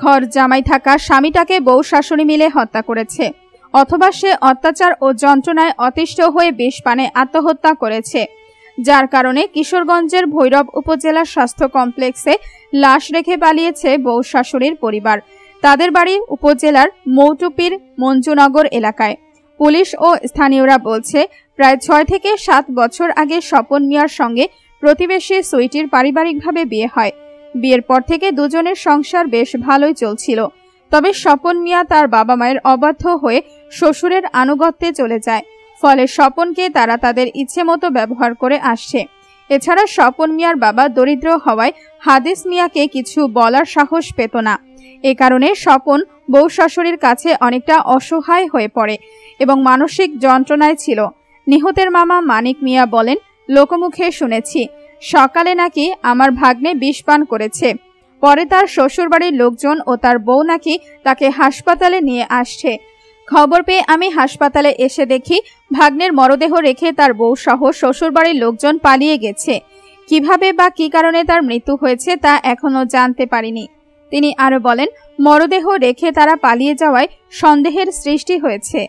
ঘর জামাই থাকা স্বামীটাকে বউ শাশুড়ি মিলে হত্যা করেছে। অথবা সে অত্যাচার ও যন্ত্রণায় অতিষ্ঠ হয়ে বিষ পানে আত্মহত্যা করেছে। যার কারণে কিশোরগঞ্জের ভৈরব উপজেলা স্বাস্থ্য কমপ্লেক্সে লাশ রেখে পালিয়েছে বউ শাশুড়ির পরিবার। তাদের বাড়ি উপজেলার মৌটুপির মঞ্জুনগর এলাকায়। পুলিশ ও স্থানীয়রা বলছে, প্রায় ছয় থেকে সাত বছর আগে স্বপন মিয়ার সঙ্গে প্রতিবেশী সুইটির পারিবারিকভাবে বিয়ে হয়। বিয়ের পর থেকে দুজনের সংসার বেশ ভালোই চলছিল। তবে স্বপন মিয়া তার বাবা মায়ের অবাধ্য হয়ে শ্বশুরের আনুগত্যে চলে যায়। ফলে স্বপনকে তারা তাদের ইচ্ছে মতো ব্যবহার করে আসছে। এছাড়া স্বপন মিয়ার বাবা দরিদ্র হওয়ায় হাদিস মিয়াকে কিছু বলার সাহস পেত না। এ কারণে স্বপন বউ শাশুড়ির কাছে অনেকটা অসহায় হয়ে পড়ে এবং মানসিক যন্ত্রণায় ছিল। নিহতের মামা মানিক মিয়া বলেন, লোকমুখে শুনেছি সকালে নাকি আমার ভাগ্নে বিষ পান করেছে। পরে তার শ্বশুরবাড়ির লোকজন ও তার বউ নাকি তাকে হাসপাতালে নিয়ে আসছে। খবর পেয়ে আমি হাসপাতালে এসে দেখি, ভাগ্নের মরদেহ রেখে তার বউ সহ শ্বশুরবাড়ির লোকজন পালিয়ে গেছে। কীভাবে বা কি কারণে তার মৃত্যু হয়েছে তা এখনও জানতে পারিনি। তিনি আরও বলেন, মরদেহ রেখে তারা পালিয়ে যাওয়ায় সন্দেহের সৃষ্টি হয়েছে।